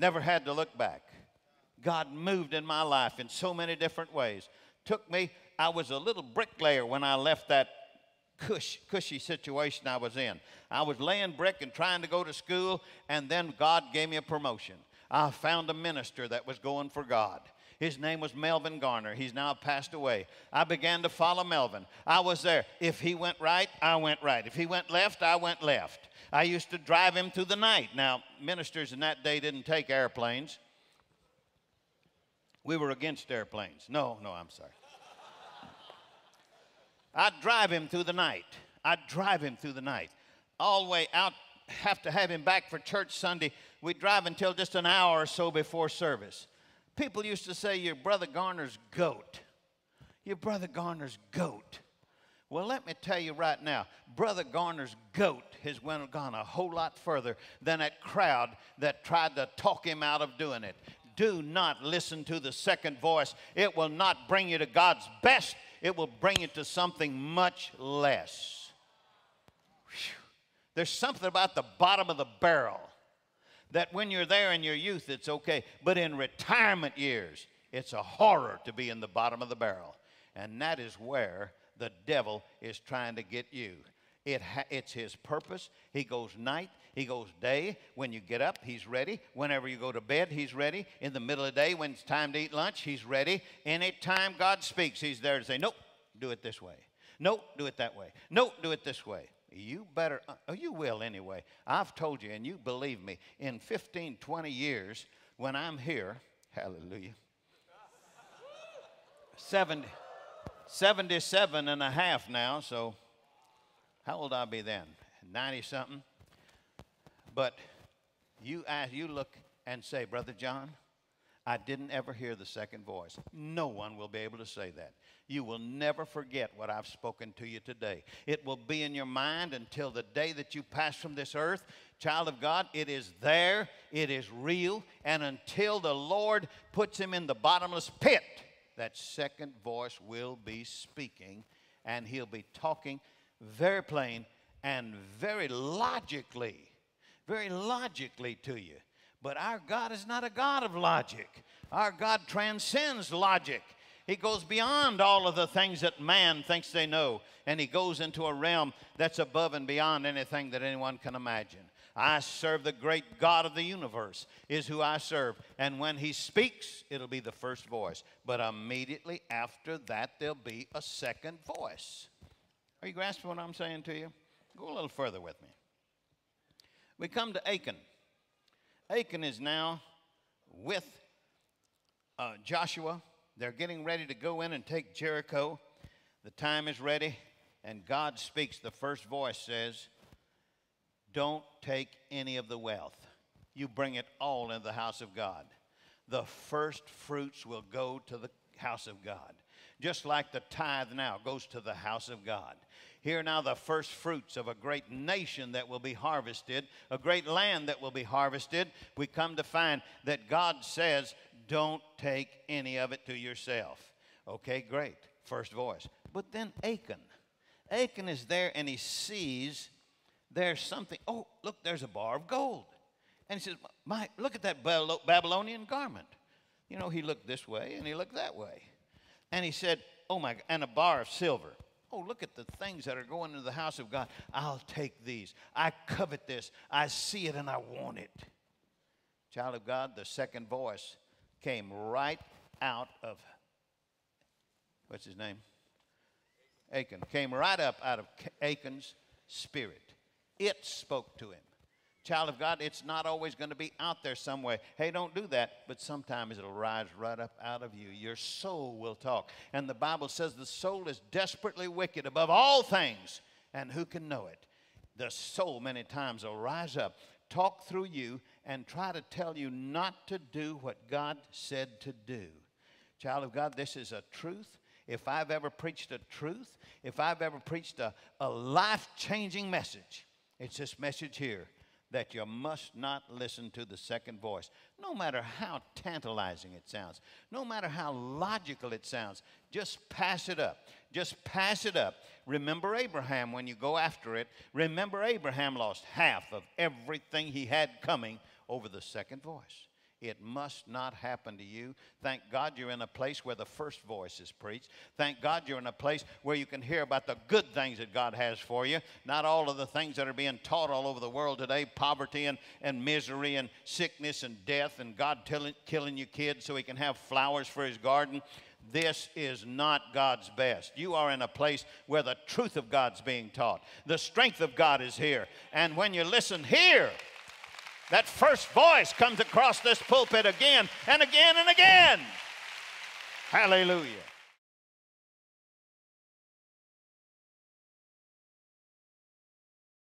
Never had to look back. God moved in my life in so many different ways. Took me, I was a little bricklayer when I left that cush, cushy situation I was in. I was laying brick and trying to go to school, and then God gave me a promotion. I found a minister that was going for God. His name was Melvin Garner. He's now passed away. I began to follow Melvin. I was there. If he went right, I went right. If he went left, I went left. I used to drive him through the night. Now, ministers in that day didn't take airplanes. We were against airplanes. No, no, I'm sorry. I'd drive him through the night. I'd drive him through the night. All the way out, have to have him back for church Sunday. We'd drive until just an hour or so before service. People used to say, Your brother Garner's goat. Your brother Garner's goat. Well, let me tell you right now, Brother Garner's goat has went, gone a whole lot further than that crowd that tried to talk him out of doing it. Do not listen to the second voice. It will not bring you to God's best, it will bring you to something much less. Whew. There's something about the bottom of the barrel that when you're there in your youth, it's okay. But in retirement years, it's a horror to be in the bottom of the barrel. And that is where the devil is trying to get you. It ha- it's his purpose. He goes night, he goes day. When you get up, he's ready. Whenever you go to bed, he's ready. In the middle of the day, when it's time to eat lunch, he's ready. Anytime God speaks, he's there to say, Nope, do it this way. Nope, do it that way. Nope, do it this way. You better, uh, oh, you will anyway. I've told you, and you believe me, in 15, 20 years, when I'm here, hallelujah, 70. 77 and a half now, so how old I'll be then? 90 something. But you ask, you look and say, Brother John, I didn't ever hear the second voice. No one will be able to say that. You will never forget what I've spoken to you today. It will be in your mind until the day that you pass from this earth. Child of God, it is there, it is real, and until the Lord puts him in the bottomless pit, that second voice will be speaking, and he'll be talking very plain and very logically, very logically to you. But our God is not a God of logic. Our God transcends logic. He goes beyond all of the things that man thinks they know, and he goes into a realm that's above and beyond anything that anyone can imagine. I serve the great God of the universe, is who I serve. And when He speaks, it'll be the first voice. But immediately after that, there'll be a second voice. Are you grasping what I'm saying to you? Go a little further with me. We come to Achan. Achan is now with uh, Joshua. They're getting ready to go in and take Jericho. The time is ready, and God speaks. The first voice says, don't take any of the wealth. You bring it all into the house of God. The first fruits will go to the house of God. Just like the tithe now goes to the house of God. Here now, the first fruits of a great nation that will be harvested, a great land that will be harvested. We come to find that God says, Don't take any of it to yourself. Okay, great. First voice. But then Achan. Achan is there and he sees there's something. Oh, look, there's a bar of gold. And he says, My, look at that Babylonian garment. You know, he looked this way and he looked that way. And he said, Oh my, and a bar of silver. Oh, look at the things that are going into the house of God. I'll take these. I covet this. I see it and I want it. Child of God, the second voice came right out of, what's his name? Achan. Came right up out of Achan's spirit. It spoke to him. Child of God, it's not always going to be out there some way. Hey, don't do that. But sometimes it'll rise right up out of you. Your soul will talk. And the Bible says the soul is desperately wicked above all things. And who can know it? The soul, many times, will rise up, talk through you, and try to tell you not to do what God said to do. Child of God, this is a truth. If I've ever preached a truth, if I've ever preached a, a life changing message, it's this message here that you must not listen to the second voice, no matter how tantalizing it sounds, no matter how logical it sounds. Just pass it up. Just pass it up. Remember Abraham when you go after it. Remember Abraham lost half of everything he had coming over the second voice. It must not happen to you. Thank God you're in a place where the first voice is preached. Thank God you're in a place where you can hear about the good things that God has for you, not all of the things that are being taught all over the world today poverty and, and misery and sickness and death, and God tilling, killing your kids so he can have flowers for his garden. This is not God's best. You are in a place where the truth of God's being taught. The strength of God is here. And when you listen here, that first voice comes across this pulpit again and again and again. Hallelujah.